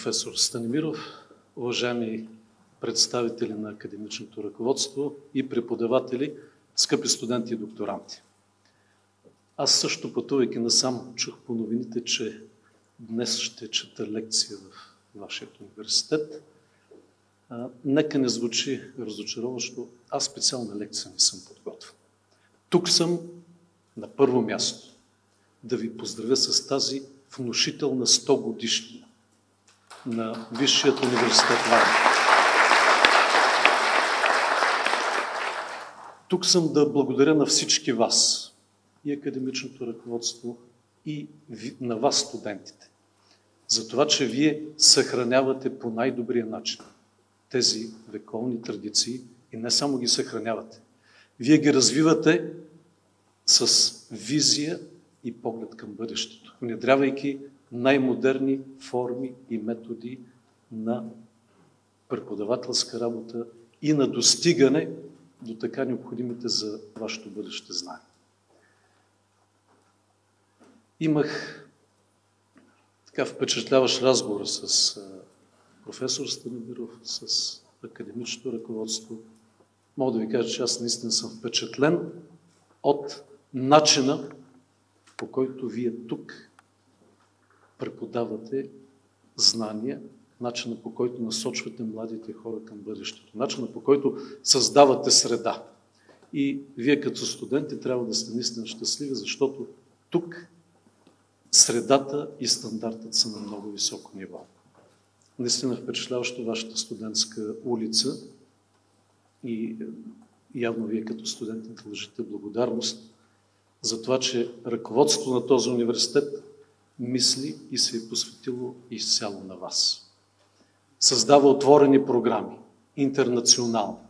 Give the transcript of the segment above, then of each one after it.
професор Станимиров, уважаеми представители на академичното ръководство и преподаватели, скъпи студенти и докторанти. Аз също пътувайки насам чух по новините, че днес ще чета лекция в вашия университет. А, нека не звучи разочароващо, аз специална лекция не съм подготвил. Тук съм на първо място да ви поздравя с тази внушителна 100 годишнина на Висшият университет Варна. Тук съм да благодаря на всички вас, и академичното ръководство, и на вас, студентите, за това, че вие съхранявате по най-добрия начин тези вековни традиции и не само ги съхранявате. Вие ги развивате с визия и поглед към бъдещето, внедрявайки най-модерни форми и методи на преподавателска работа и на достигане до така необходимите за вашето бъдеще знания. Имах така впечатляващ разговор с професор Станимиров, с академичното ръководство. Мога да ви кажа, че аз наистина съм впечатлен от начина, по който вие тук преподавате знания, начина по който насочвате младите хора към бъдещето, начина по който създавате среда. И вие като студенти трябва да сте наистина щастливи, защото тук средата и стандартът са на много високо ниво. Наистина впечатляващо вашата студентска улица и явно вие като студенти дължите благодарност за това, че ръководството на този университет мисли и се е посветило изцяло на вас. Създава отворени програми, интернационално.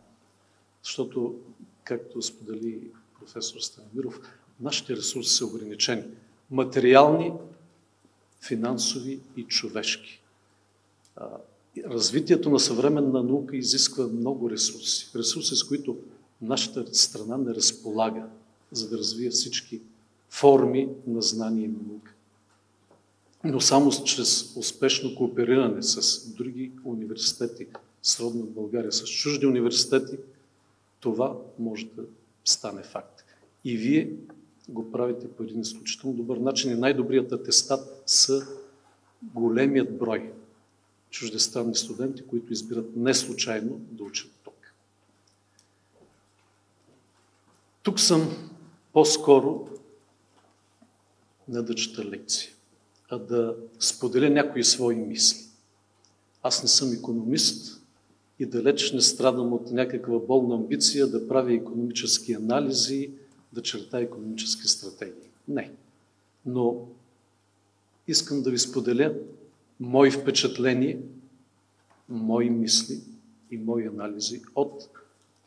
Защото, както сподели професор Станимиров, нашите ресурси са ограничени. Материални, финансови и човешки. Развитието на съвременна наука изисква много ресурси. Ресурси, с които нашата страна не разполага, за да развие всички форми на знание и наука но само чрез успешно коопериране с други университети, сродни в България, с чужди университети, това може да стане факт. И вие го правите по един изключително добър начин и най-добрият атестат са големият брой чуждестранни студенти, които избират не случайно да учат тук. Тук съм по-скоро на да чета лекция а да споделя някои свои мисли. Аз не съм економист и далеч не страдам от някаква болна амбиция да правя економически анализи, да черта економически стратегии. Не. Но искам да ви споделя мои впечатления, мои мисли и мои анализи от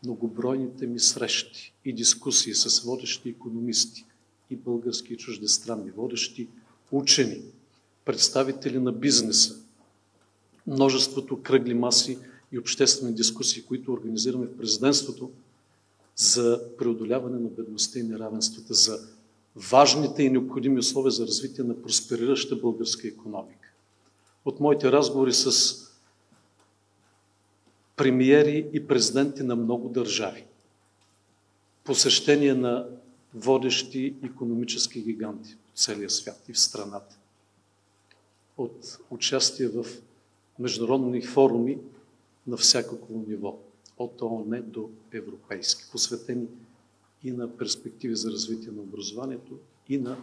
многобройните ми срещи и дискусии с водещи економисти и български и чуждестранни водещи учени, представители на бизнеса, множеството кръгли маси и обществени дискусии, които организираме в президентството за преодоляване на бедността и неравенствата, за важните и необходими условия за развитие на просперираща българска економика. От моите разговори с премиери и президенти на много държави, посещение на водещи економически гиганти, целия свят и в страната. От участие в международни форуми на всякакво ниво, от ООН до европейски, посветени и на перспективи за развитие на образованието, и на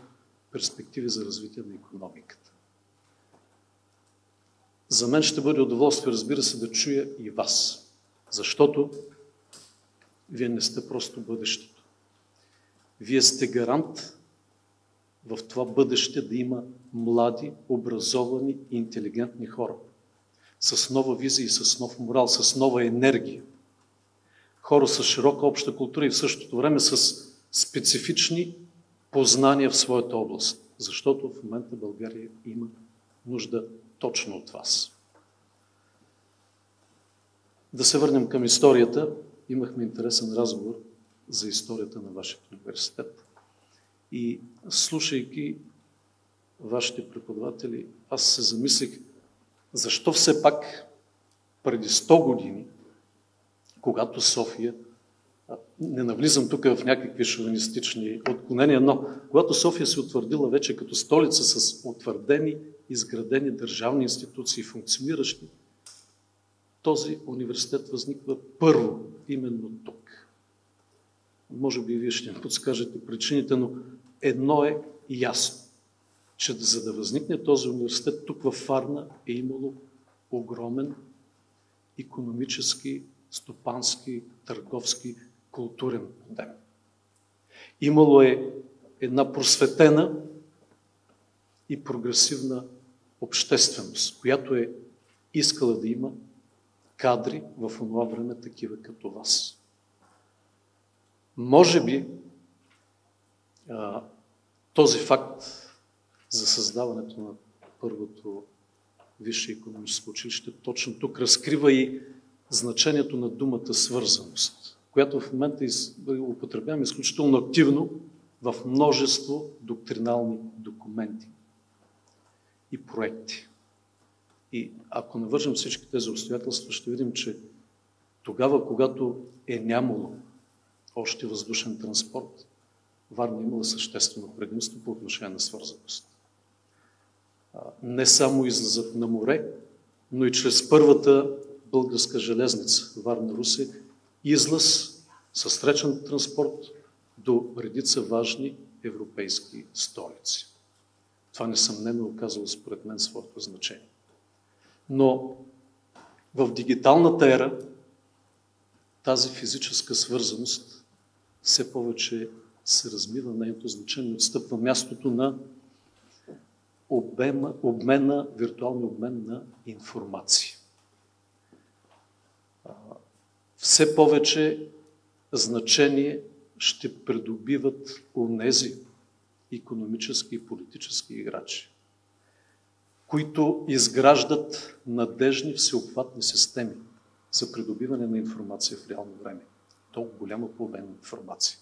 перспективи за развитие на економиката. За мен ще бъде удоволствие, разбира се, да чуя и вас, защото вие не сте просто бъдещето. Вие сте гарант в това бъдеще да има млади, образовани и интелигентни хора. С нова визия и с нов морал, с нова енергия. Хора с широка обща култура и в същото време с специфични познания в своята област. Защото в момента България има нужда точно от вас. Да се върнем към историята. Имахме интересен разговор за историята на вашия университет. И слушайки вашите преподаватели, аз се замислих защо все пак преди 100 години, когато София, не навлизам тук в някакви шовинистични отклонения, но когато София се утвърдила вече като столица с утвърдени, изградени държавни институции, функциониращи, този университет възниква първо именно тук. Може би вие ще подскажете причините, но едно е ясно, че за да възникне този университет тук във Фарна е имало огромен економически, стопански, търговски, културен подем. Имало е една просветена и прогресивна общественост, която е искала да има кадри в това време такива като вас. Може би този факт за създаването на първото висше економическо училище точно тук разкрива и значението на думата свързаност, която в момента употребяваме изключително активно в множество доктринални документи и проекти. И ако навържем всички тези обстоятелства, ще видим, че тогава, когато е нямало още въздушен транспорт, Варна имала съществено предимство по отношение на свързаност. Не само излизат на море, но и чрез първата българска железница Варна-Русе излъз със сречен транспорт до редица важни европейски столици. Това несъмнено оказало според мен своето значение. Но в дигиталната ера тази физическа свързаност все повече се размива нейното значение, отстъпва мястото на обема, обмена, виртуалния обмен на информация. Все повече значение ще придобиват унези економически и политически играчи, които изграждат надежни всеобхватни системи за придобиване на информация в реално време. Толкова голяма по обем информация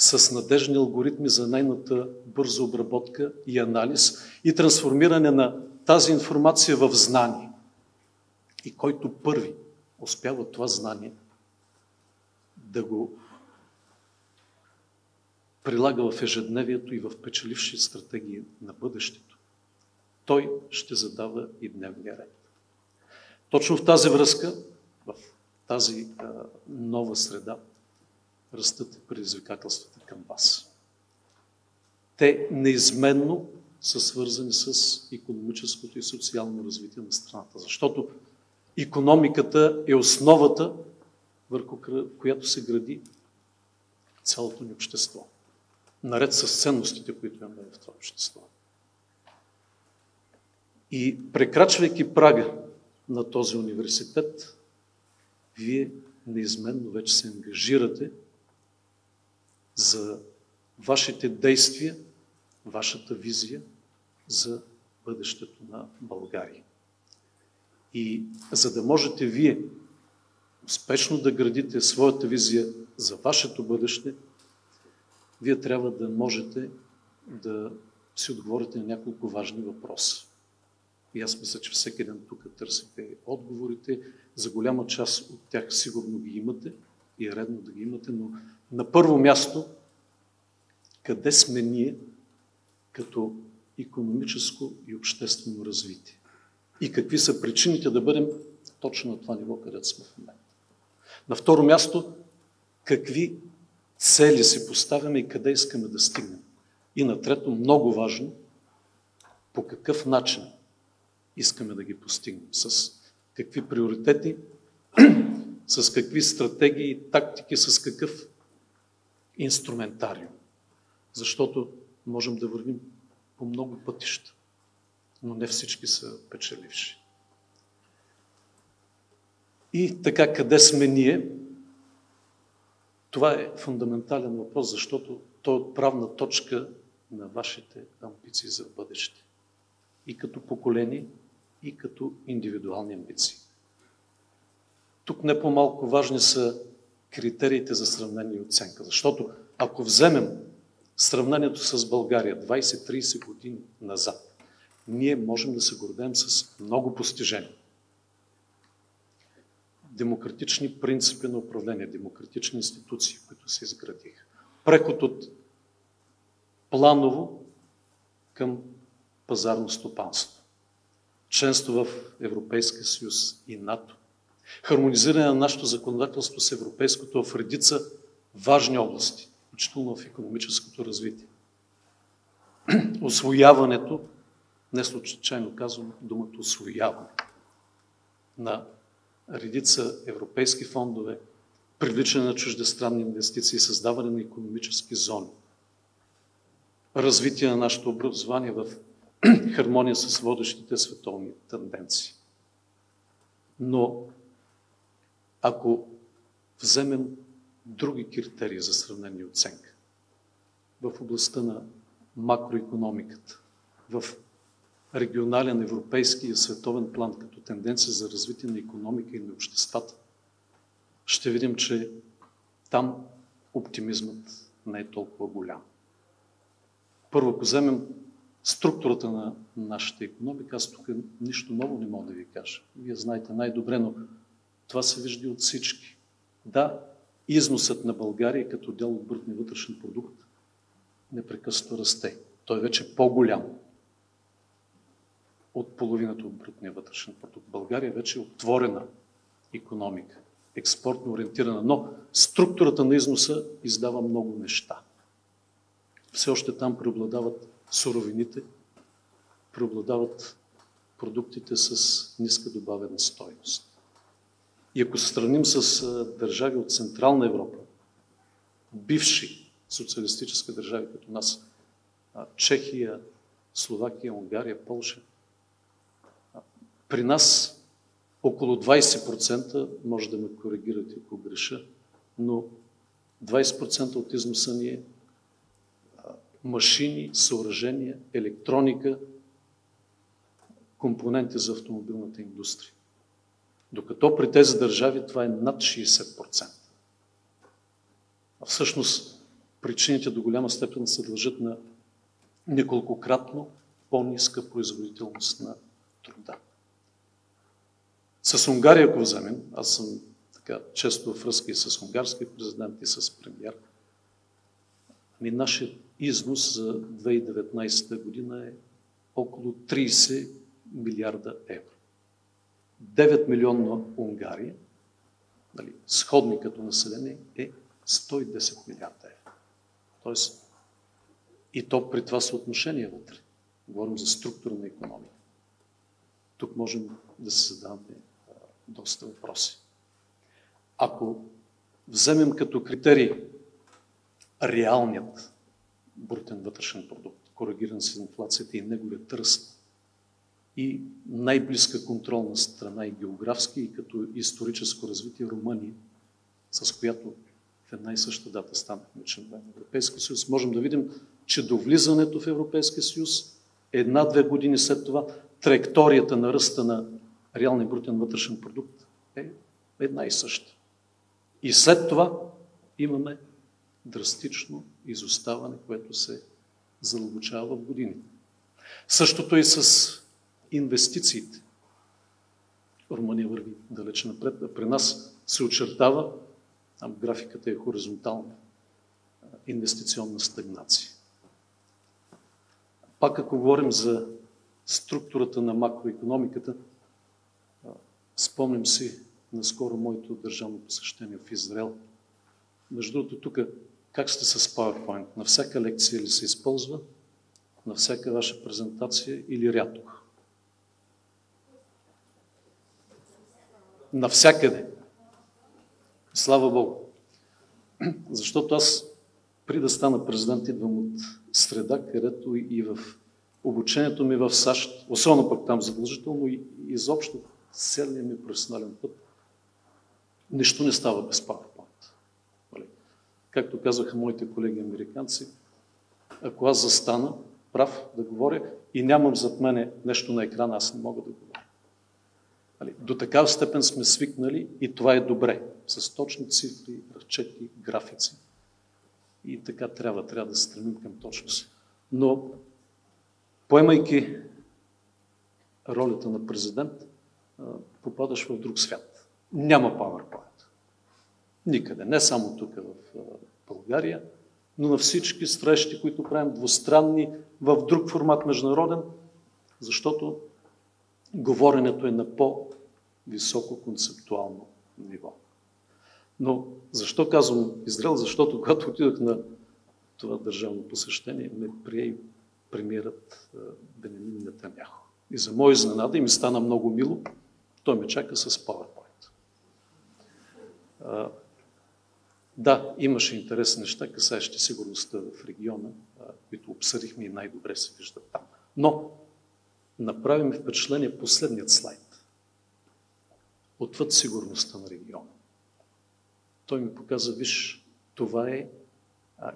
с надежни алгоритми за нейната бърза обработка и анализ и трансформиране на тази информация в знание. И който първи успява това знание да го прилага в ежедневието и в печеливши стратегии на бъдещето, той ще задава и дневния ред. Точно в тази връзка, в тази а, нова среда, растат предизвикателствата към вас. Те неизменно са свързани с економическото и социално развитие на страната, защото економиката е основата, върху която се гради цялото ни общество, наред с ценностите, които имаме в това общество. И прекрачвайки прага на този университет, вие неизменно вече се ангажирате за вашите действия, вашата визия за бъдещето на България. И за да можете вие успешно да градите своята визия за вашето бъдеще, вие трябва да можете да си отговорите на няколко важни въпроса. И аз мисля, че всеки ден тук търсите отговорите. За голяма част от тях сигурно ги имате и е редно да ги имате, но на първо място, къде сме ние като економическо и обществено развитие? И какви са причините да бъдем точно на това ниво, където сме в момента? На второ място, какви цели си поставяме и къде искаме да стигнем? И на трето, много важно, по какъв начин искаме да ги постигнем? С какви приоритети, с какви стратегии, тактики, с какъв инструментариум. Защото можем да вървим по много пътища, но не всички са печеливши. И така, къде сме ние? Това е фундаментален въпрос, защото той е отправна точка на вашите амбиции за бъдеще. И като поколение, и като индивидуални амбиции. Тук не по-малко важни са критериите за сравнение и оценка. Защото ако вземем сравнението с България 20-30 години назад, ние можем да се гордеем с много постижения. Демократични принципи на управление, демократични институции, които се изградиха. Преход от планово към пазарно стопанство. Членство в Европейския съюз и НАТО. Хармонизиране на нашето законодателство с европейското в редица важни области, включително в економическото развитие. Освояването, не случайно казвам думата освояване, на редица европейски фондове, привличане на чуждестранни инвестиции, създаване на економически зони, развитие на нашето образование в хармония с водещите световни тенденции. Но ако вземем други критерии за сравнение и оценка в областта на макроекономиката, в регионален, европейски и световен план като тенденция за развитие на економика и на обществата, ще видим, че там оптимизмът не е толкова голям. Първо, ако вземем структурата на нашата економика, аз тук нищо ново не мога да ви кажа. Вие знаете най-добре, но това се вижда от всички. Да, износът на България като дел от брутния вътрешен продукт непрекъснато расте. Той вече е по-голям от половината от брутния вътрешен продукт. България вече е отворена економика, експортно ориентирана, но структурата на износа издава много неща. Все още там преобладават суровините, преобладават продуктите с ниска добавена стойност. И ако се сравним с държави от Централна Европа, бивши социалистически държави като нас, Чехия, Словакия, Унгария, Полша, при нас около 20%, може да ме коригирате ако греша, но 20% от износа ни е машини, съоръжения, електроника, компоненти за автомобилната индустрия. Докато при тези държави това е над 60%. А всъщност причините до голяма степен се дължат на неколкократно по-ниска производителност на труда. С Унгария, ако вземем, аз съм така често връзка и с унгарски президент и с премьер, ами нашият износ за 2019 година е около 30 милиарда евро. 9 милионна Унгария, нали, сходни като население, е 110 милиарда евро. Тоест, и то при това съотношение вътре. Говорим за структура на економика. Тук можем да се задаваме доста въпроси. Ако вземем като критерий реалният брутен вътрешен продукт, коригиран с инфлацията и неговият ръст, и най-близка контролна страна и географски, и като историческо развитие Румъния, с която в една и съща дата станахме членове на Европейския съюз, можем да видим, че до влизането в Европейския съюз, една-две години след това, траекторията на ръста на реалния брутен вътрешен продукт е една и съща. И след това имаме драстично изоставане, което се задълбочава в години. Същото и с инвестициите. Румъния върви далеч напред, а при нас се очертава, там графиката е хоризонтална, инвестиционна стагнация. Пак ако говорим за структурата на макроекономиката, спомням си наскоро моето държавно посещение в Израел. Между другото, тук как сте с PowerPoint? На всяка лекция ли се използва? На всяка ваша презентация или рядко? Навсякъде. Слава Богу. Защото аз, при да стана президент, идвам от среда, където и в обучението ми в САЩ, особено пък там задължително и изобщо целият ми професионален път, нищо не става без PowerPoint. Както казаха моите колеги американци, ако аз застана прав да говоря и нямам зад мене нещо на екрана, аз не мога да говоря. До такава степен сме свикнали и това е добре. С точни цифри, разчети, графици. И така трябва, трябва да се стремим към точност. Но, поемайки ролята на президент, попадаш в друг свят. Няма PowerPoint. Никъде. Не само тук в България, но на всички срещи, които правим двустранни, в друг формат международен, защото говоренето е на по-високо концептуално ниво. Но защо казвам Израел? Защото когато отидох на това държавно посещение, ме прие и премиерът Бенемин Нетаняхо. И за моя изненада и ми стана много мило, той ме чака с PowerPoint. Да, имаше интересни неща, касаещи сигурността в региона, които обсъдихме и най-добре се виждат там. Но направи ми впечатление последният слайд. Отвъд сигурността на региона. Той ми показа, виж, това е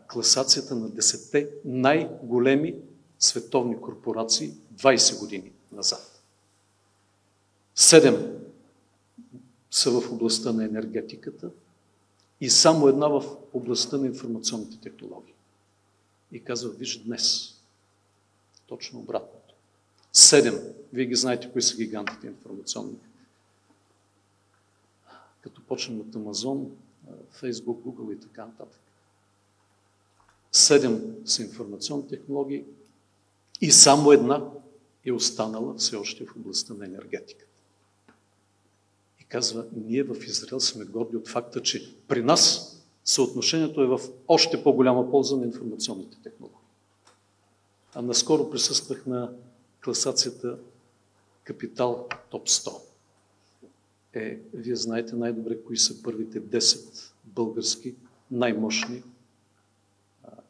класацията на 10 най-големи световни корпорации 20 години назад. Седем са в областта на енергетиката, и само една в областта на информационните технологии. И казва, виж днес, точно обратното. Седем. Вие ги знаете, кои са гигантите информационни. Като почнем от Амазон, Фейсбук, Google и така нататък. Седем са информационни технологии и само една е останала все още в областта на енергетика казва, ние в Израел сме горди от факта, че при нас съотношението е в още по-голяма полза на информационните технологии. А наскоро присъствах на класацията Капитал Топ 100. Е, вие знаете най-добре кои са първите 10 български най-мощни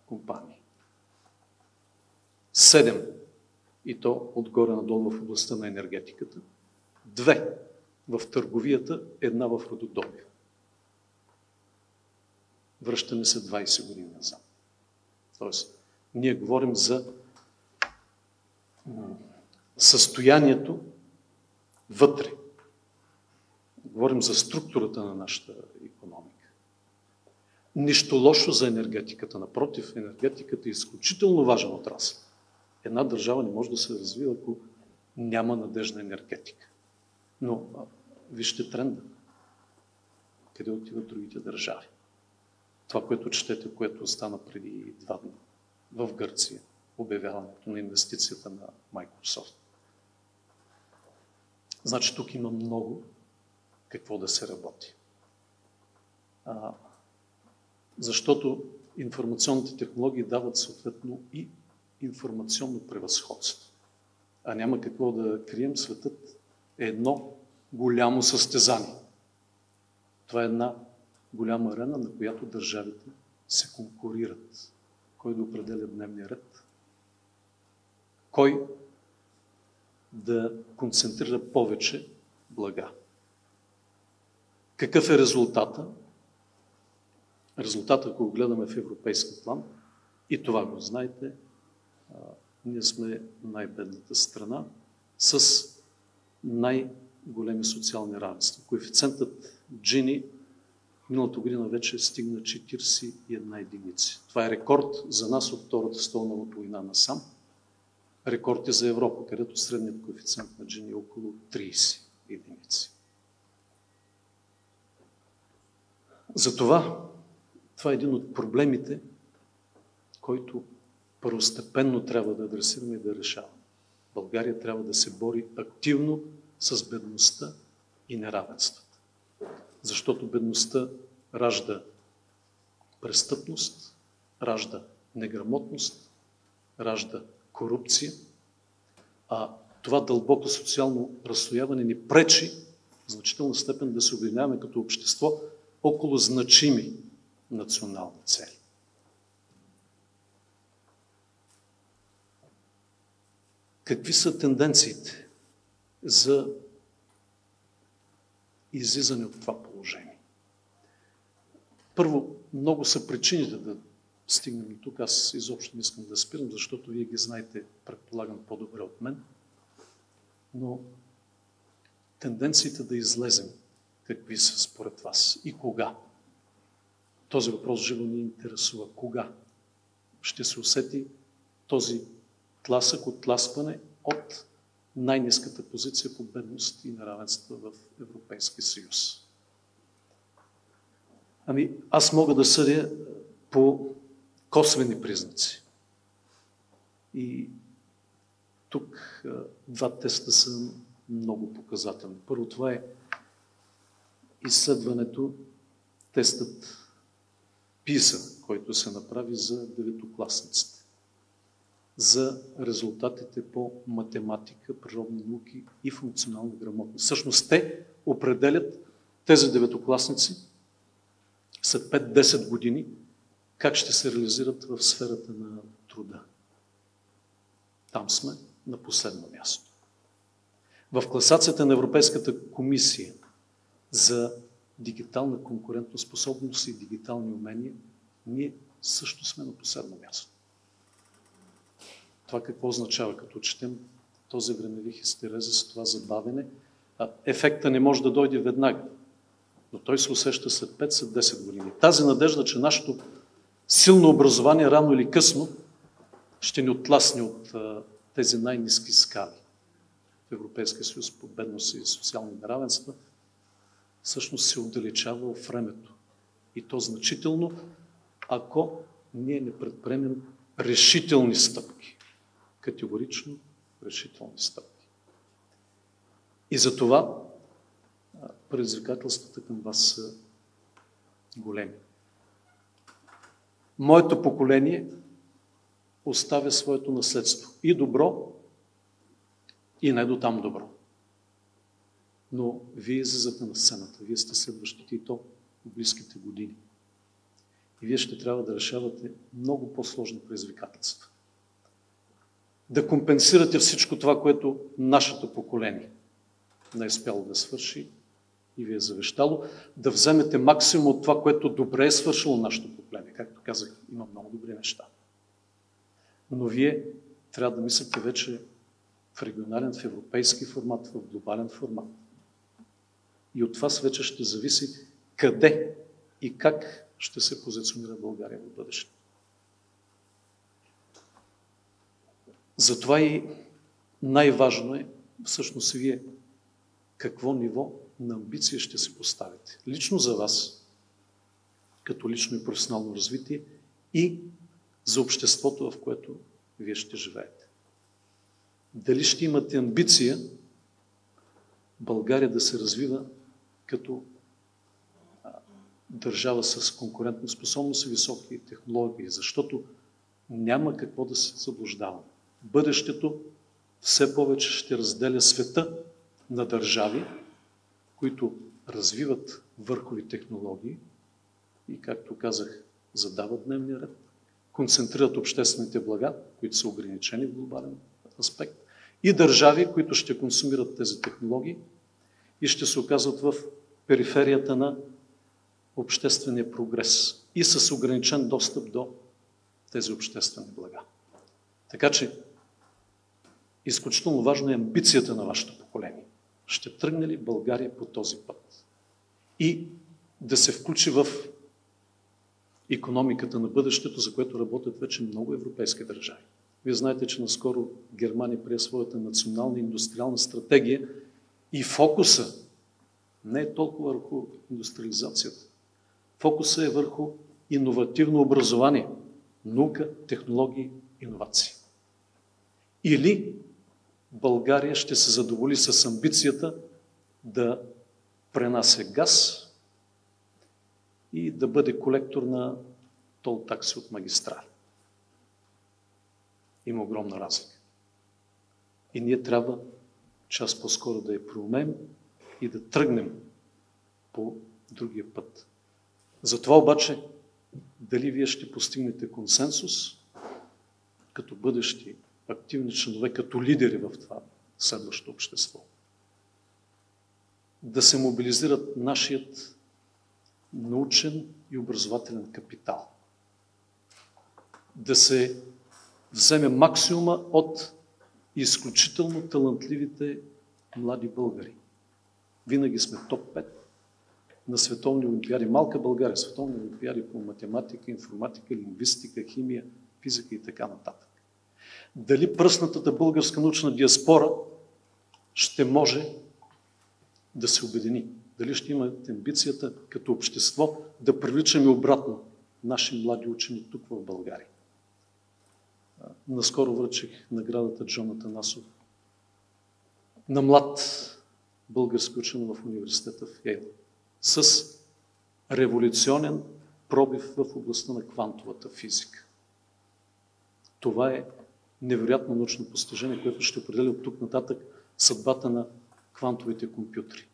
компании. Седем. И то отгоре надолу в областта на енергетиката. Две в търговията, една в рододобия. Връщаме се 20 години назад. Тоест, ние говорим за състоянието вътре. Говорим за структурата на нашата економика. Нищо лошо за енергетиката. Напротив, енергетиката е изключително важен отрасъл. Една държава не може да се развива, ако няма надежна енергетика. Но вижте тренда. Къде отиват другите държави? Това, което четете, което стана преди два дни в Гърция, обявяването на инвестицията на Microsoft. Значи тук има много какво да се работи. А, защото информационните технологии дават съответно и информационно превъзходство. А няма какво да крием, светът е едно голямо състезание. Това е една голяма арена, на която държавите се конкурират. Кой да определя дневния ред? Кой да концентрира повече блага? Какъв е резултата? Резултата, ако го гледаме в европейски план, и това го знаете, ние сме най-бедната страна с най- големи социални равенства. Коефициентът Джини миналата година вече стигна 41 единици. Това е рекорд за нас от Втората столна война насам. Рекорд е за Европа, където средният коефициент на Джини е около 30 единици. Затова това е един от проблемите, който първостепенно трябва да адресираме и да решаваме. България трябва да се бори активно с бедността и неравенствата. Защото бедността ражда престъпност, ражда неграмотност, ражда корупция, а това дълбоко социално разстояване ни пречи в значителна степен да се обединяваме като общество около значими национални цели. Какви са тенденциите за излизане от това положение. Първо, много са причините да стигнем до тук. Аз изобщо не искам да спирам, защото вие ги знаете, предполагам, по-добре от мен. Но тенденциите да излезем, какви са според вас и кога? Този въпрос живо ни интересува. Кога ще се усети този тласък, оттласкване от най-низката позиция по бедност и неравенства в Европейския съюз. Ами, аз мога да съдя по косвени признаци. И тук два теста са много показателни. Първо, това е изследването, тестът ПИСА, който се направи за деветокласниците, за резултатите по математика, природни науки и функционална грамотност. Всъщност те определят тези деветокласници след 5-10 години как ще се реализират в сферата на труда. Там сме на последно място. В класацията на Европейската комисия за дигитална конкурентоспособност и дигитални умения, ние също сме на последно място. Това какво означава, като четем този времеви хистерезис, това забавене? А ефекта не може да дойде веднага, но той се усеща след 5-10 години. Тази надежда, че нашето силно образование рано или късно ще ни отласне от тези най-низки скали в Европейския съюз по бедност и социални неравенства, всъщност се отдалечава в времето. И то значително, ако ние не предприемем решителни стъпки. Категорично решителни стъпки. И за това предизвикателствата към вас са големи. Моето поколение оставя своето наследство. И добро, и не до там добро. Но вие излизате на сцената, вие сте следващите и то в близките години. И вие ще трябва да решавате много по-сложни предизвикателства. Да компенсирате всичко това, което нашето поколение не е спяло да свърши и ви е завещало, да вземете максимум от това, което добре е свършило нашето поколение. Както казах, има много добри неща. Но вие трябва да мислите вече в регионален, в европейски формат, в глобален формат. И от това вече ще зависи къде и как ще се позиционира България в бъдеще. Затова и най-важно е всъщност вие какво ниво на амбиция ще се поставите. Лично за вас, като лично и професионално развитие и за обществото, в което вие ще живеете. Дали ще имате амбиция България да се развива като държава с конкурентна способност и високи технологии, защото няма какво да се заблуждаваме. Бъдещето все повече ще разделя света на държави, които развиват върхови технологии и, както казах, задават дневния ред, концентрират обществените блага, които са ограничени в глобален аспект, и държави, които ще консумират тези технологии и ще се оказват в периферията на обществения прогрес и с ограничен достъп до тези обществени блага. Така че, изключително важна е амбицията на вашето поколение. Ще тръгне ли България по този път? И да се включи в економиката на бъдещето, за което работят вече много европейски държави. Вие знаете, че наскоро Германия прие своята национална индустриална стратегия и фокуса не е толкова върху индустриализацията. Фокуса е върху иновативно образование, наука, технологии, иновации. Или България ще се задоволи с амбицията да пренася газ и да бъде колектор на тол такси от магистрали. Има огромна разлика. И ние трябва час по-скоро да я проумеем и да тръгнем по другия път. Затова обаче, дали вие ще постигнете консенсус като бъдещи активни членове, като лидери в това следващо общество. Да се мобилизират нашият научен и образователен капитал. Да се вземе максимума от изключително талантливите млади българи. Винаги сме топ 5 на световни олимпиади. Малка България, световни олимпиади по математика, информатика, лингвистика, химия, физика и така нататък. Дали пръснатата българска научна диаспора ще може да се обедини. Дали ще има амбицията като общество да привличаме обратно наши млади учени тук в България. Наскоро връчих наградата Джона Танасов на млад български учен в университета в Йейл с революционен пробив в областта на квантовата физика. Това е невероятно научно постижение, което ще определя от тук нататък съдбата на квантовите компютри.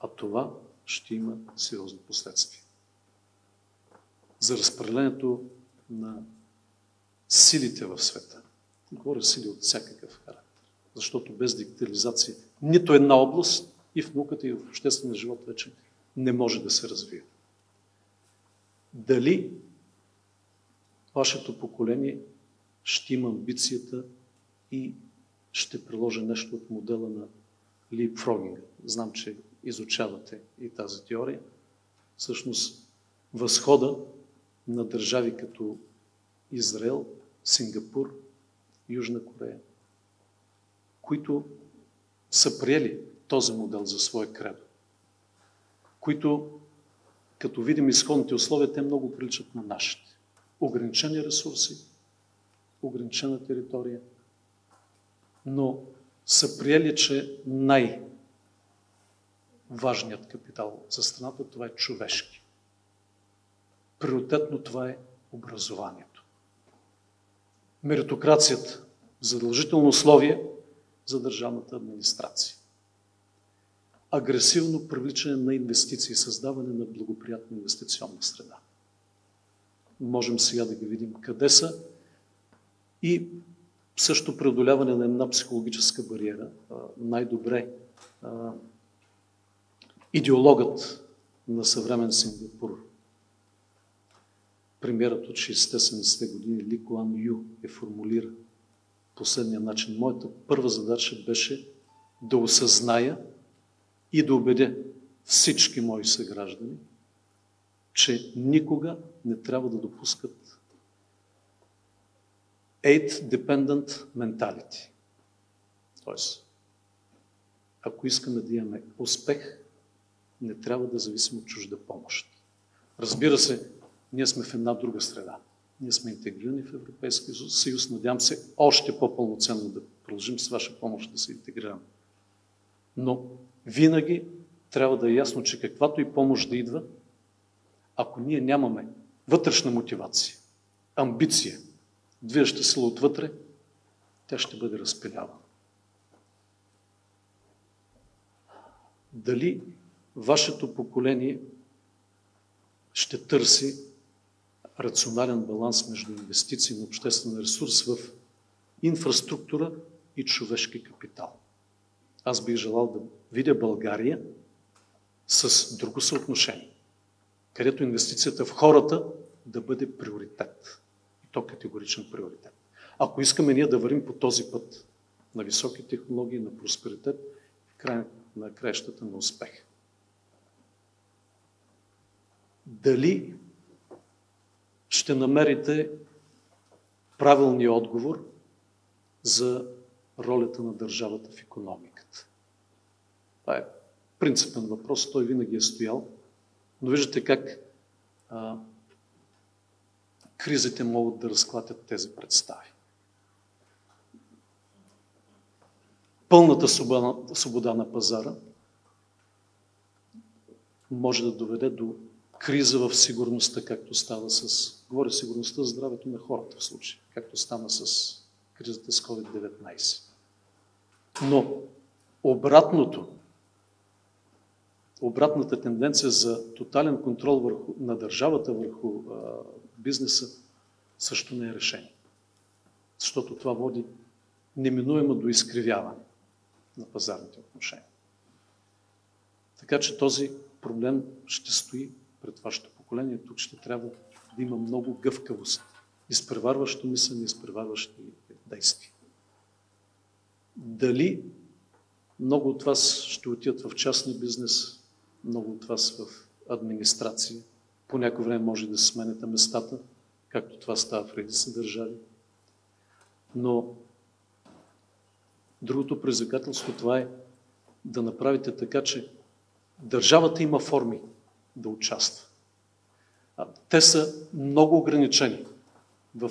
А това ще има сериозни последствия. За разпределението на силите в света. Говоря сили от всякакъв характер. Защото без дигитализация нито една област и в науката, и в обществения живот вече не може да се развие. Дали вашето поколение ще има амбицията и ще приложи нещо от модела на leapfrogging. Знам, че изучавате и тази теория. Всъщност, възхода на държави като Израел, Сингапур, Южна Корея, които са приели този модел за своя кредо, които, като видим изходните условия, те много приличат на нашите. Ограничени ресурси, ограничена територия, но са приели, че най-важният капитал за страната това е човешки. Приоритетно това е образованието. Меритокрацията – задължително условие за държавната администрация. Агресивно привличане на инвестиции, създаване на благоприятна инвестиционна среда. Можем сега да ги видим къде са и също преодоляване на една психологическа бариера. Най-добре идеологът на съвремен Сингапур, премиерът от 60-70 години Ли Куан Ю е формулира последния начин. Моята първа задача беше да осъзная и да убедя всички мои съграждани, че никога не трябва да допускат aid dependent mentality. Тоест, ако искаме да имаме успех, не трябва да зависим от чужда помощ. Разбира се, ние сме в една друга среда. Ние сме интегрирани в Европейския съюз. Надявам се още по-пълноценно да продължим с ваша помощ да се интегрираме. Но винаги трябва да е ясно, че каквато и помощ да идва, ако ние нямаме вътрешна мотивация, амбиция, движеща сила отвътре, тя ще бъде разпилявана. Дали вашето поколение ще търси рационален баланс между инвестиции на обществен ресурс в инфраструктура и човешки капитал. Аз бих желал да видя България с друго съотношение, където инвестицията в хората да бъде приоритет. То категоричен приоритет. Ако искаме ние да вървим по този път на високи технологии, на просперитет, край на краищата на успех. Дали ще намерите правилния отговор за ролята на държавата в економиката. Това е принципен въпрос, той винаги е стоял, но виждате как а, кризите могат да разклатят тези представи. Пълната свобода, на пазара може да доведе до криза в сигурността, както става с... Говоря сигурността за здравето на хората в случай, както стана с кризата с COVID-19. Но обратното, обратната тенденция за тотален контрол върху, на държавата върху а, бизнеса също не е решение. Защото това води неминуемо до изкривяване на пазарните отношения. Така че този проблем ще стои пред вашето поколение. Тук ще трябва да има много гъвкавост, изпреварващо мислене, изпреварващи действия. Дали много от вас ще отидат в частния бизнес, много от вас в администрация, по някое време може да сменете местата, както това става в редица държави. Но Другото предизвикателство това е да направите така, че държавата има форми да участва. Те са много ограничени в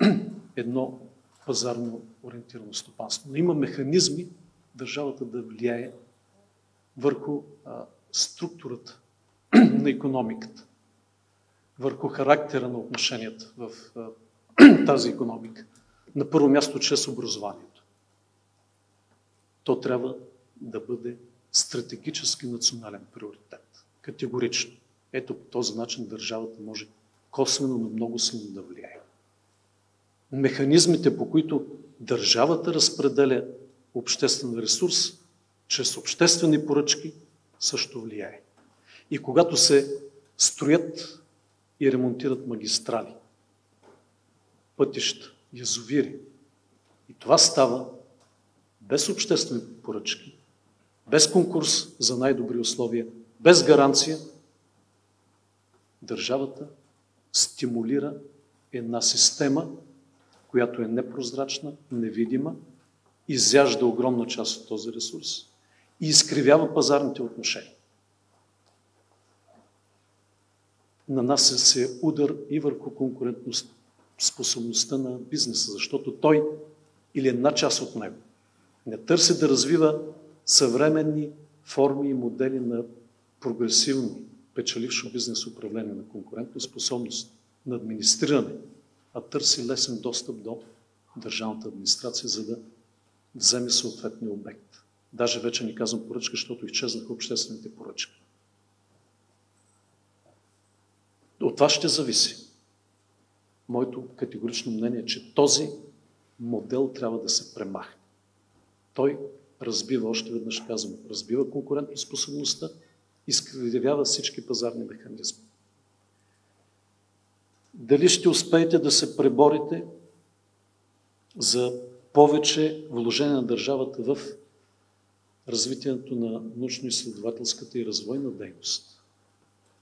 едно пазарно ориентирано стопанство. Но има механизми държавата да влияе върху структурата на економиката, върху характера на отношенията в тази економика. На първо място чрез образованието. То трябва да бъде стратегически национален приоритет. Категорично. Ето по този начин държавата може косвено, но много силно да влияе. Механизмите, по които държавата разпределя обществен ресурс, чрез обществени поръчки, също влияе. И когато се строят и ремонтират магистрали, пътища, язовири, и това става без обществени поръчки, без конкурс за най-добри условия, без гаранция, държавата стимулира една система, която е непрозрачна, невидима, изяжда огромна част от този ресурс и изкривява пазарните отношения. Нанася се удар и върху конкурентност, способността на бизнеса, защото той или една част от него не търси да развива съвременни форми и модели на прогресивно, печелившо бизнес управление на конкурентна способност, на администриране, а търси лесен достъп до държавната администрация, за да вземе съответния обект. Даже вече не казвам поръчка, защото изчезнаха обществените поръчки. От това ще зависи. Моето категорично мнение е, че този модел трябва да се премахне. Той разбива, още веднъж казвам, разбива конкурентоспособността, изкривява всички пазарни механизми. Дали ще успеете да се преборите за повече вложение на държавата в развитието на научно-изследователската и развойна дейност?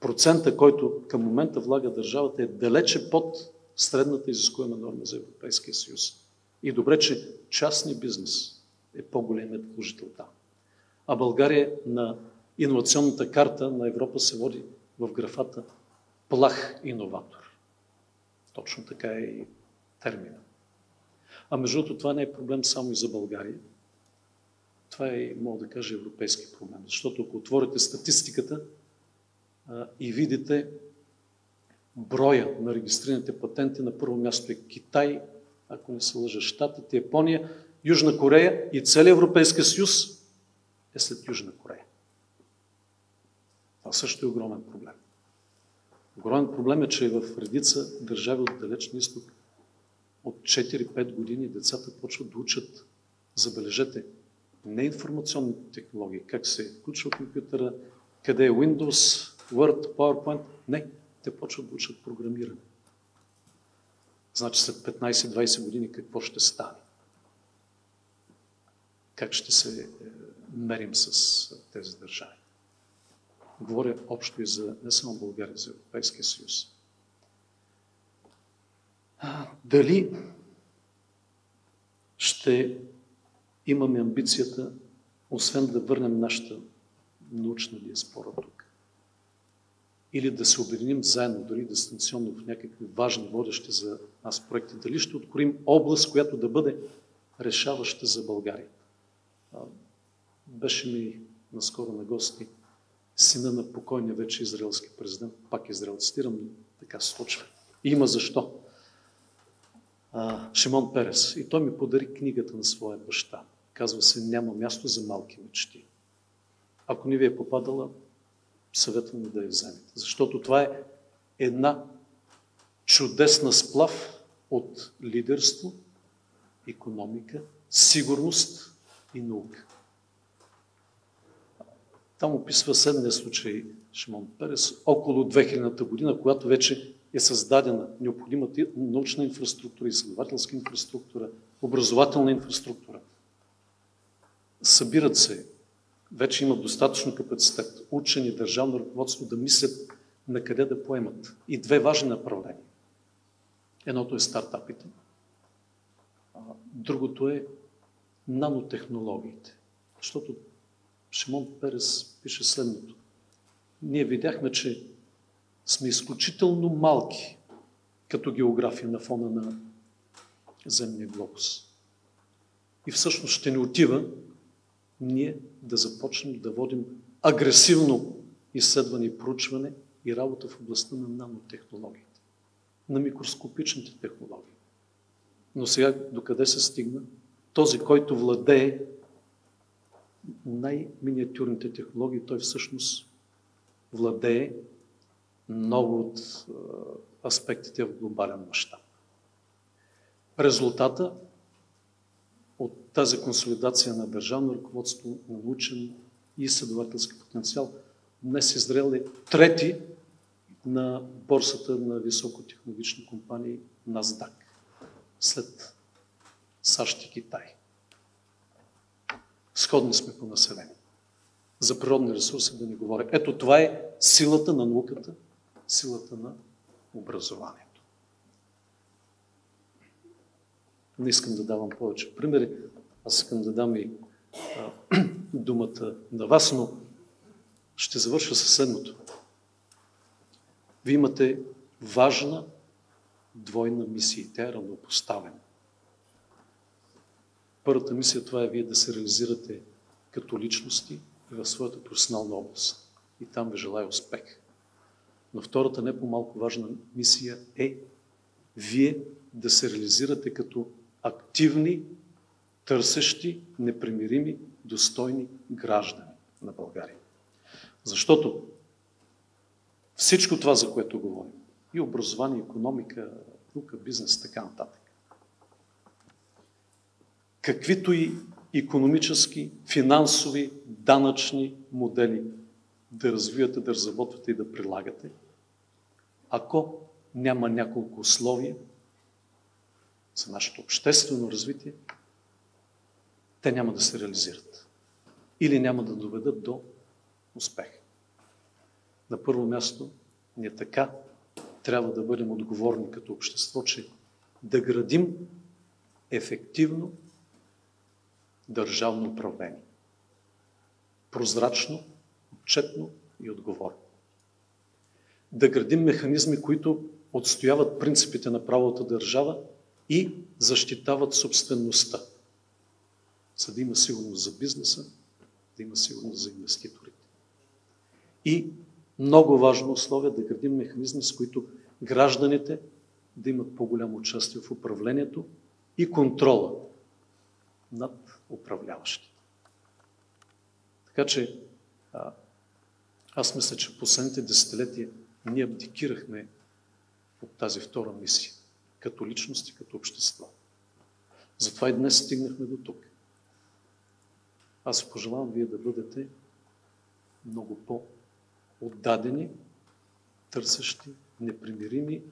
Процента, който към момента влага държавата е далече под средната изискуема норма за Европейския съюз. И добре, че частни бизнес е по-големият вложител там. А България на иновационната карта на Европа се води в графата плах иноватор. Точно така е и термина. А между другото, това не е проблем само и за България. Това е, мога да кажа, европейски проблем. Защото ако отворите статистиката и видите броя на регистрираните патенти, на първо място е Китай, ако не се лъжа, Штатите, Япония, Южна Корея и целият Европейския съюз е след Южна Корея. Това също е огромен проблем. Огромен проблем е, че в редица държави от далечния изток от 4-5 години децата почват да учат, забележете, не информационните технологии, как се включва компютъра, къде е Windows, Word, PowerPoint. Не, те почват да учат програмиране. Значи след 15-20 години какво ще стане? Как ще се е, мерим с тези държави? Говоря общо и за не само България, за Европейския съюз. Дали ще имаме амбицията, освен да върнем нашата научна диаспора тук, или да се обединим заедно, дори дистанционно в някакви важни, водещи за нас проекти, дали ще откроим област, която да бъде решаваща за България. Беше ми наскоро на гости сина на покойния вече израелски президент, пак Израел цитирам, така се случва. Има защо. Шимон Перес. И той ми подари книгата на своя баща. Казва се Няма място за малки мечти. Ако не ви е попадала, съветвам да я вземете. Защото това е една чудесна сплав от лидерство, економика, сигурност и наука. Там описва седмия случай Шимон Перес около 2000-та година, когато вече е създадена необходимата научна инфраструктура, изследователска инфраструктура, образователна инфраструктура. Събират се, вече имат достатъчно капацитет, учени, държавно ръководство да мислят на къде да поемат. И две важни направления. Едното е стартапите, другото е нанотехнологиите. Защото Шимон Перес пише следното. Ние видяхме, че сме изключително малки като география на фона на земния глобус. И всъщност ще ни отива ние да започнем да водим агресивно изследване и проучване и работа в областта на нанотехнологиите, на микроскопичните технологии. Но сега докъде се стигна? Този, който владее най-миниатюрните технологии, той всъщност владее много от аспектите в глобален мащаб. Резултата от тази консолидация на държавно ръководство, на научен и изследователски потенциал, днес Израел е трети на борсата на високотехнологични компании NASDAQ, след САЩ и Китай. Сходни сме по население. За природни ресурси да не говоря. Ето това е силата на науката, силата на образованието. Не искам да давам повече примери. Аз искам да дам и а, думата на вас, но ще завърша със следното. Вие имате важна двойна мисия. Тя е равнопоставена. Първата мисия това е вие да се реализирате като личности и в своята професионална област. И там ви желая успех. Но втората не по-малко важна мисия е вие да се реализирате като активни, търсещи, непримирими, достойни граждани на България. Защото всичко това, за което говорим, и образование, економика, наука, бизнес, така нататък, каквито и економически, финансови, данъчни модели да развивате, да разработвате и да прилагате, ако няма няколко условия за нашето обществено развитие, те няма да се реализират. Или няма да доведат до успех. На първо място, ние така трябва да бъдем отговорни като общество, че да градим ефективно държавно управление. Прозрачно, отчетно и отговорно. Да градим механизми, които отстояват принципите на правото държава и защитават собствеността, за да има сигурност за бизнеса, да има сигурност за инвеститорите. И много важно условие да градим механизми, с които гражданите да имат по-голямо участие в управлението и контрола над управляващите. Така че аз мисля, че последните десетилетия ние абдикирахме от тази втора мисия, като личности, като общество. Затова и днес стигнахме до тук. Аз пожелавам вие да бъдете много по-отдадени, търсещи, непримирими,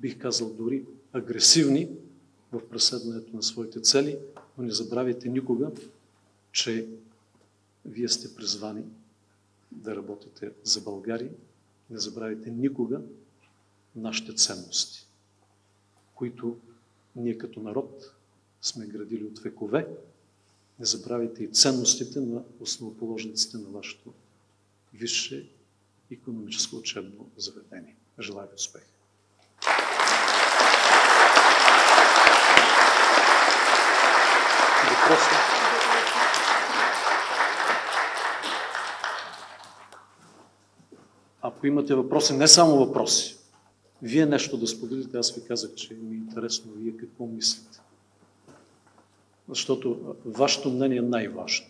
бих казал дори агресивни в преследването на своите цели, но не забравяйте никога, че вие сте призвани да работите за България. Не забравяйте никога нашите ценности, които ние като народ сме градили от векове. Не забравяйте и ценностите на основоположниците на вашето висше економическо учебно заведение. Желая ви успех! Въпроси? Ако имате въпроси, не само въпроси, вие нещо да споделите, аз ви казах, че ми е интересно вие какво мислите. Защото вашето мнение е най-важно.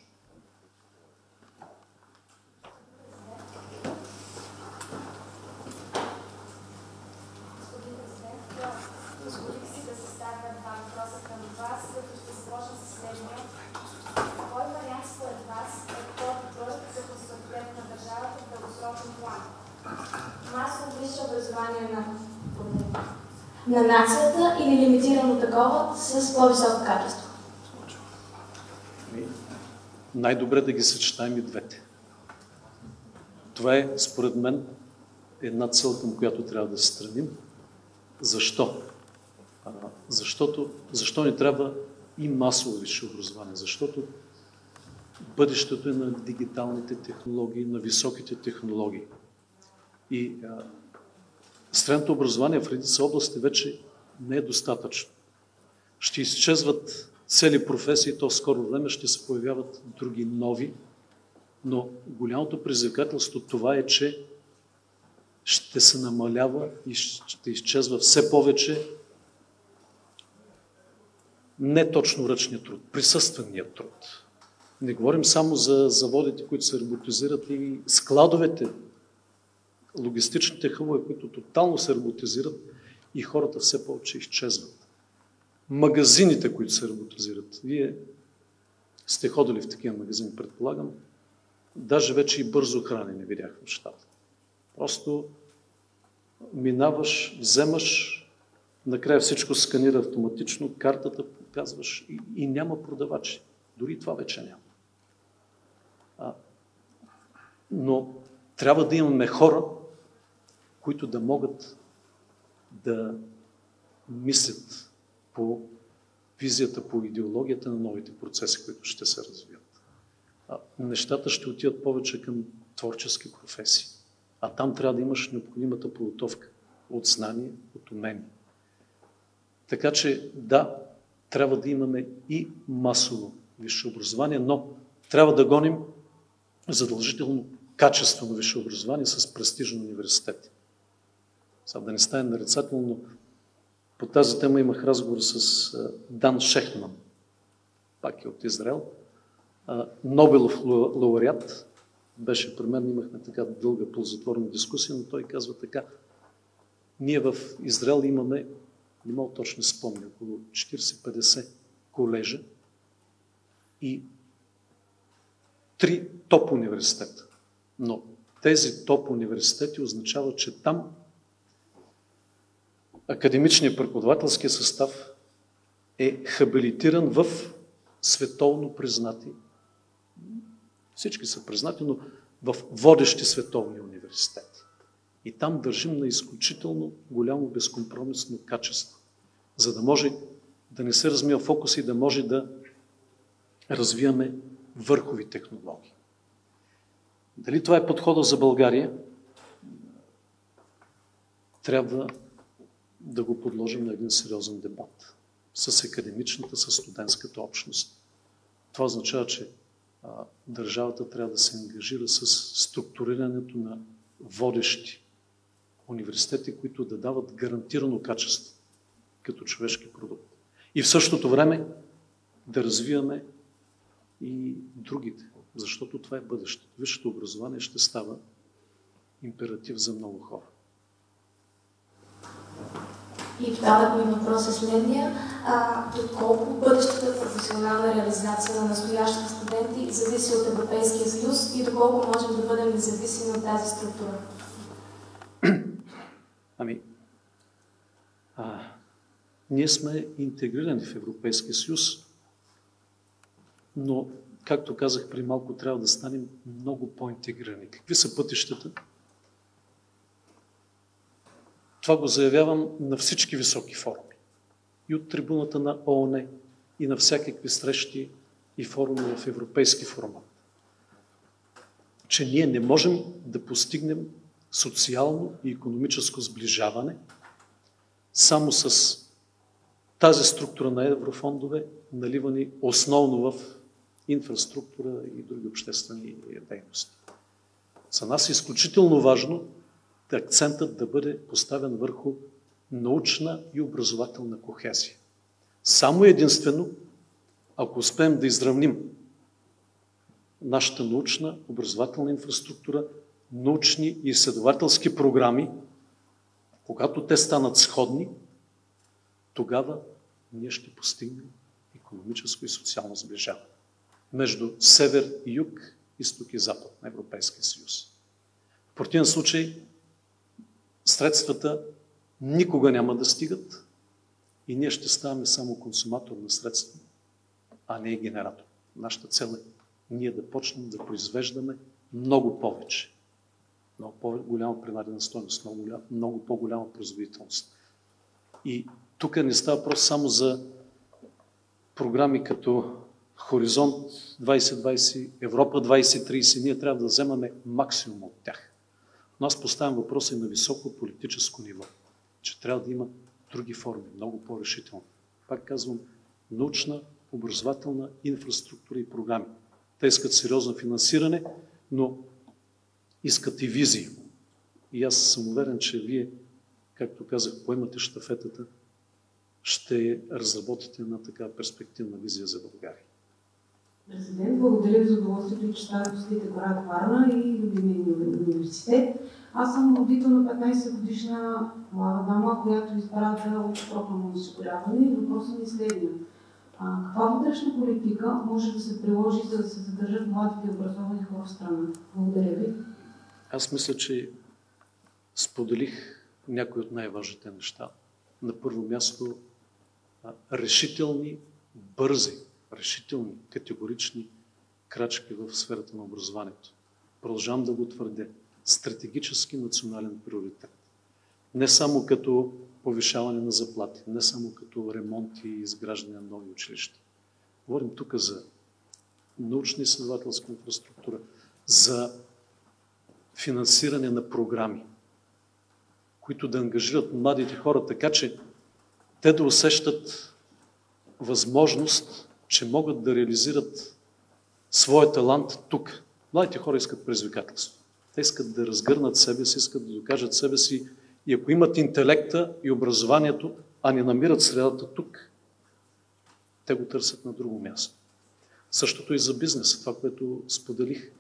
На нацията или лимитирано такова с по-високо качество? Най-добре да ги съчетаем и двете. Това е, според мен, една цел, към която трябва да се стремим. Защо? Защото, защо ни трябва и масово висше образование, защото бъдещето е на дигиталните технологии, на високите технологии. И средното образование в редица области вече не е достатъчно. Ще изчезват цели професии, то в скоро време ще се появяват други нови, но голямото предизвикателство това е, че ще се намалява и ще изчезва все повече не точно ръчния труд, присъственият труд. Не говорим само за заводите, които се роботизират и складовете, логистичните хъбове, които тотално се роботизират и хората все повече изчезват. Магазините, които се роботизират. Вие сте ходили в такива магазини, предполагам. Даже вече и бързо храни не видях в щата. Просто минаваш, вземаш, накрая всичко сканира автоматично, картата показваш и, и няма продавачи. Дори това вече няма. А, но трябва да имаме хора, които да могат да мислят по визията, по идеологията на новите процеси, които ще се развият. А, нещата ще отидат повече към творчески професии. А там трябва да имаш необходимата подготовка от знание, от умение. Така че, да, трябва да имаме и масово висше образование, но трябва да гоним задължително качествено висше образование с престижни университети. Сега да не стане нарицателно, по тази тема имах разговор с Дан Шехман, пак е от Израел, Нобелов лауреат, беше при мен, имахме така дълга ползотворна дискусия, но той казва така, ние в Израел имаме, не мога точно спомня, около 40-50 колежа и три топ университета. Но тези топ университети означава, че там академичният преподавателски състав е хабилитиран в световно признати. Всички са признати, но в водещи световни университети. И там държим на изключително голямо безкомпромисно качество, за да може да не се размия фокус и да може да развиваме върхови технологии. Дали това е подхода за България? Трябва да го подложим на един сериозен дебат с академичната, с студентската общност. Това означава, че а, държавата трябва да се ангажира с структурирането на водещи университети, които да дават гарантирано качество като човешки продукт. И в същото време да развиваме и другите, защото това е бъдещето. Висшето образование ще става императив за много хора. И вторият ми въпрос е следния. А, доколко бъдещата професионална реализация на настоящите студенти зависи от Европейския съюз и доколко можем да бъдем независими от тази структура? Ами, а, ние сме интегрирани в Европейския съюз, но, както казах при малко, трябва да станем много по-интегрирани. Какви са пътищата? Това го заявявам на всички високи форуми. И от трибуната на ООН, и на всякакви срещи и форуми в европейски формат. Че ние не можем да постигнем социално и економическо сближаване само с тази структура на еврофондове, наливани основно в инфраструктура и други обществени дейности. За нас е изключително важно акцентът да бъде поставен върху научна и образователна кохезия. Само единствено, ако успеем да изравним нашата научна, образователна инфраструктура, научни и изследователски програми, когато те станат сходни, тогава ние ще постигнем економическо и социално сближаване между север и юг, изток и запад на Европейския съюз. В противен случай средствата никога няма да стигат и ние ще ставаме само консуматор на средства, а не генератор. Нашата цел е ние да почнем да произвеждаме много повече. Много по-голяма принадена стойност, много, много по-голяма производителност. И тук не става просто само за програми като Хоризонт 2020, Европа 2030, ние трябва да вземаме максимум от тях. Но аз поставям въпроса и на високо политическо ниво, че трябва да има други форми, много по-решителни. Пак казвам, научна, образователна инфраструктура и програми. Те искат сериозно финансиране, но искат и визии. И аз съм уверен, че вие, както казах, поемате штафетата, ще разработите една такава перспективна визия за България. Президент, благодаря за удоволствието, че стана посетите град Варна и любимия университет. Аз съм родител на 15 годишна млада дама, която избра от програмно осигуряване и въпросът ми е следния. Каква вътрешна политика може да се приложи, за да се задържат младите образовани хора в страната? Благодаря ви. Аз мисля, че споделих някои от най-важните неща. На първо място решителни, бързи, решителни, категорични крачки в сферата на образованието. Продължавам да го твърдя. Стратегически национален приоритет. Не само като повишаване на заплати, не само като ремонти и изграждане на нови училища. Говорим тук за научна изследователска инфраструктура, за финансиране на програми, които да ангажират младите хора така, че те да усещат възможност, че могат да реализират своя талант тук. Младите хора искат предизвикателство. Те искат да разгърнат себе си, искат да докажат себе си и ако имат интелекта и образованието, а не намират средата тук, те го търсят на друго място. Същото и за бизнеса, това, което споделих.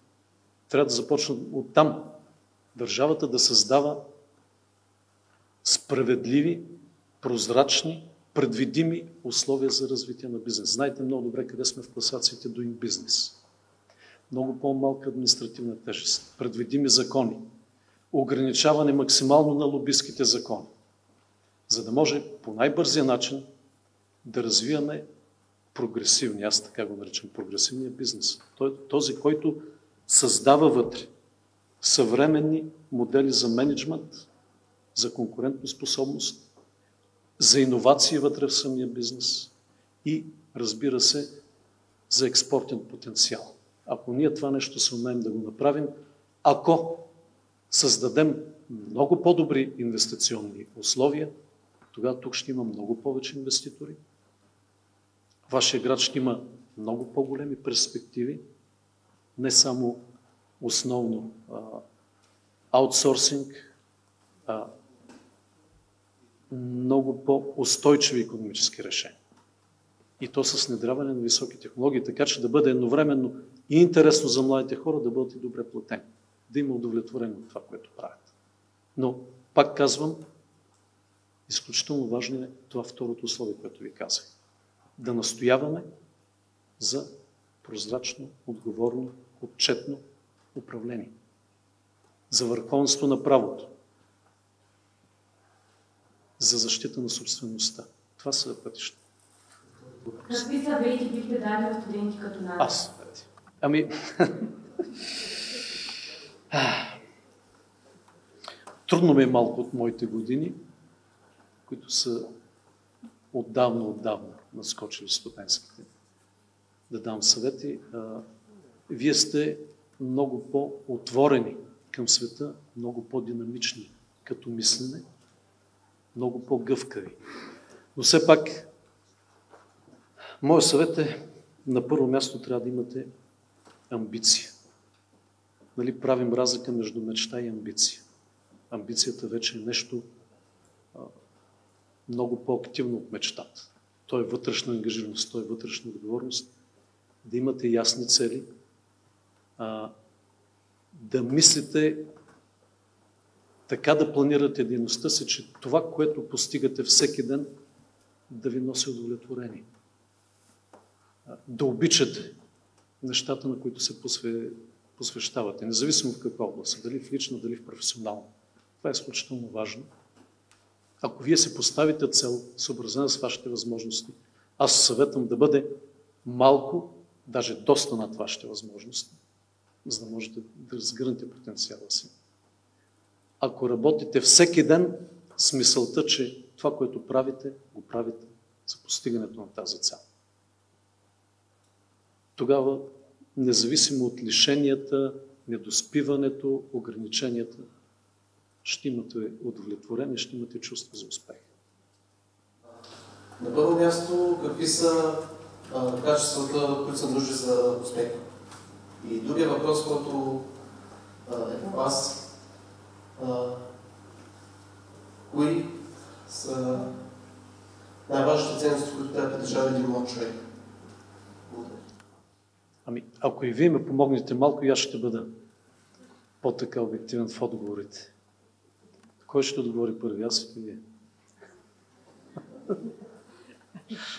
Трябва да започна от там. Държавата да създава справедливи, прозрачни, предвидими условия за развитие на бизнес. Знаете много добре къде сме в класациите Doing Business. Много по-малка административна тежест, предвидими закони, ограничаване максимално на лобистските закони, за да може по най-бързия начин да развиваме прогресивни, аз така го наричам, прогресивния бизнес. Този, който създава вътре съвременни модели за менеджмент, за конкурентоспособност, за иновации вътре в самия бизнес и, разбира се, за експортен потенциал. Ако ние това нещо се умеем да го направим, ако създадем много по-добри инвестиционни условия, тогава тук ще има много повече инвеститори. Вашия град ще има много по-големи перспективи, не само основно аутсорсинг, много по-устойчиви економически решения. И то с внедряване на високи технологии, така че да бъде едновременно и интересно за младите хора да бъдат и добре платени да има удовлетворение от това, което правят. Но, пак казвам, изключително важно е това второто условие, което ви казах. Да настояваме за прозрачно, отговорно, отчетно управление. За върховенство на правото. За защита на собствеността. Това са пътища. Какви съвети бихте дали на студенти като нас? Аз. Ами, Трудно ми е малко от моите години, които са отдавна, отдавна наскочили студентските. Да дам съвети. Вие сте много по-отворени към света, много по-динамични като мислене, много по-гъвкави. Но все пак, моят съвет е, на първо място трябва да имате амбиция нали, правим разлика между мечта и амбиция. Амбицията вече е нещо а, много по-активно от мечтата. То е вътрешна ангажираност, то е вътрешна отговорност. Да имате ясни цели, а, да мислите така да планирате дейността си, че това, което постигате всеки ден, да ви носи удовлетворение. Да обичате нещата, на които се посвещавате, независимо в каква област, дали в лична, дали в професионална. Това е изключително важно. Ако вие се поставите цел, съобразена с вашите възможности, аз съветвам да бъде малко, даже доста над вашите възможности, за да можете да разгърнете потенциала си. Ако работите всеки ден с мисълта, че това, което правите, го правите за постигането на тази цел. тогава, независимо от лишенията, недоспиването, ограниченията, ще имате удовлетворение, ще имате чувство за успех. На първо място, какви са а, качествата, които са нужни за успех? И другия въпрос, който а, е по вас, кои са най-важните ценности, които трябва да притежава един млад човек? Ами, ако и вие ме помогнете малко, и аз ще бъда по-така обективен в отговорите. Кой ще отговори първи? Аз или вие?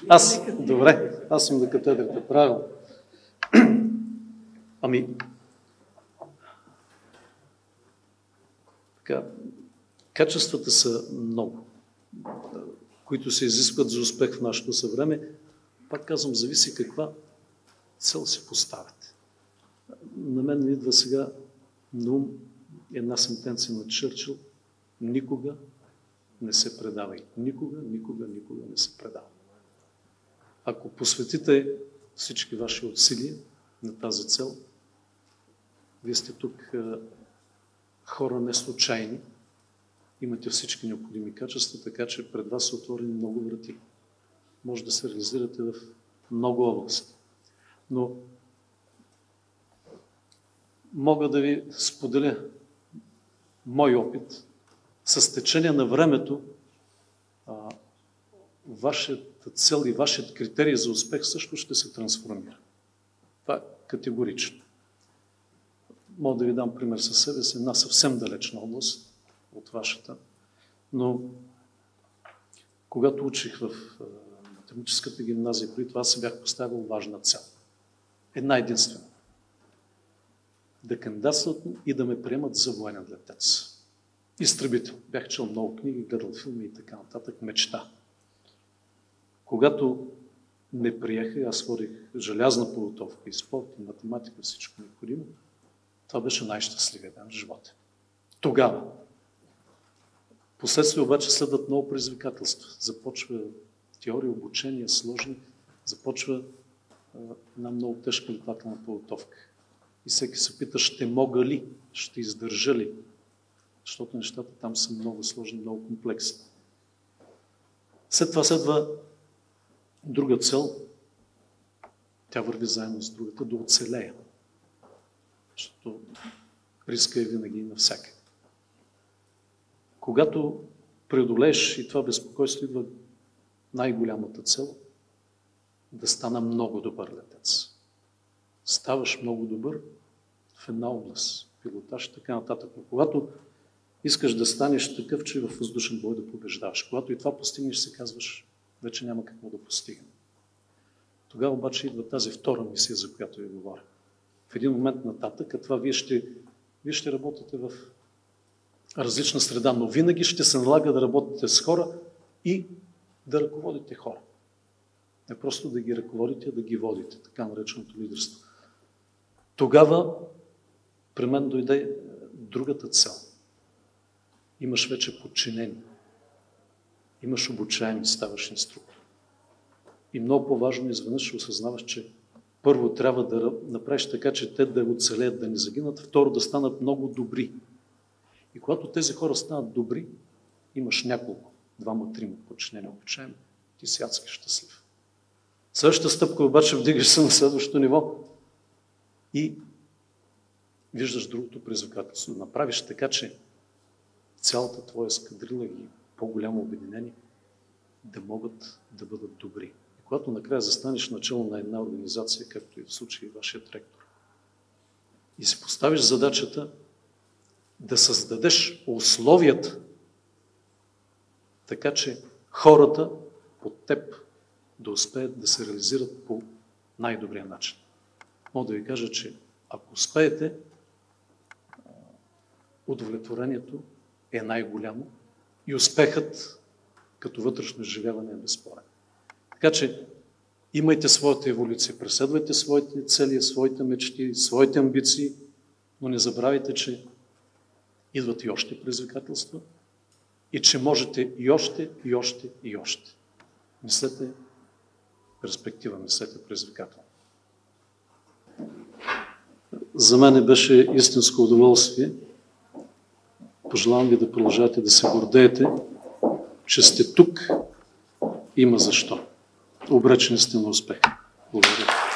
Аз, добре, аз съм на катедрата, правилно. Ами, така, качествата са много, които се изискват за успех в нашето съвреме. Пак казвам, зависи каква цел си поставяте. На мен идва сега на ум една сентенция на Чърчил. Никога не се предавай. Никога, никога, никога не се предавай. Ако посветите всички ваши усилия на тази цел, вие сте тук хора не случайни, имате всички необходими качества, така че пред вас са отворени много врати. Може да се реализирате в много области. Но мога да ви споделя мой опит. С течение на времето а, вашата цел и вашият критерий за успех също ще се трансформира. Това е категорично. Мога да ви дам пример със себе си, една съвсем далечна област от вашата, но когато учих в математическата гимназия, преди това си бях поставил важна цел. Една единствена. Да кандидатстват и да ме приемат за военен летец. Изтребител. Бях чел много книги, гледал филми и така нататък. Мечта. Когато ме приеха, аз водих желязна подготовка и спорт, и математика, всичко необходимо, това беше най-щастливия ден в живота. Тогава. Последствие обаче следват много предизвикателства. Започва теория, обучение, сложни. Започва една много тежка летателна подготовка. И всеки се пита, ще мога ли, ще издържа ли, защото нещата там са много сложни, много комплексни. След това следва друга цел. Тя върви заедно с другата, да оцелея. Защото риска е винаги навсякъде. Когато преодолееш и това безпокойство идва най-голямата цел – да стана много добър летец. Ставаш много добър в една област, пилотаж и така нататък. Но когато искаш да станеш такъв, че във въздушен бой да побеждаваш, когато и това постигнеш, се казваш, вече няма какво да постигнем. Тогава обаче идва тази втора мисия, за която ви говоря. В един момент нататък, а това вие ще, вие ще работите в различна среда, но винаги ще се налага да работите с хора и да ръководите хора. Не просто да ги ръководите, а да ги водите, така нареченото лидерство. Тогава при мен дойде другата цел. Имаш вече подчинени. Имаш обучаеми, ставаш инструктор. И много по-важно изведнъж осъзнаваш, че първо трябва да направиш така, че те да оцелеят, да не загинат, второ да станат много добри. И когато тези хора станат добри, имаш няколко, двама, трима подчинени обучаеми, ти си адски щастлив. Следващата стъпка обаче вдигаш се на следващото ниво и виждаш другото предизвикателство. Направиш така, че цялата твоя скадрила и по-голямо обединение да могат да бъдат добри. Когато накрая застанеш начало на една организация, както и в случая вашият ректор, и си поставиш задачата да създадеш условията, така че хората под теб да успеят да се реализират по най-добрия начин. Мога да ви кажа, че ако успеете, удовлетворението е най-голямо и успехът като вътрешно изживяване е безспорен. Така че имайте своята еволюция, преследвайте своите цели, своите мечти, своите амбиции, но не забравяйте, че идват и още предизвикателства и че можете и още, и още, и още. Мислете перспектива, мислете предизвикателно. За мен беше истинско удоволствие. Пожелавам ви да продължавате да се гордеете, че сте тук. Има защо. Обречени сте на успех. Благодаря.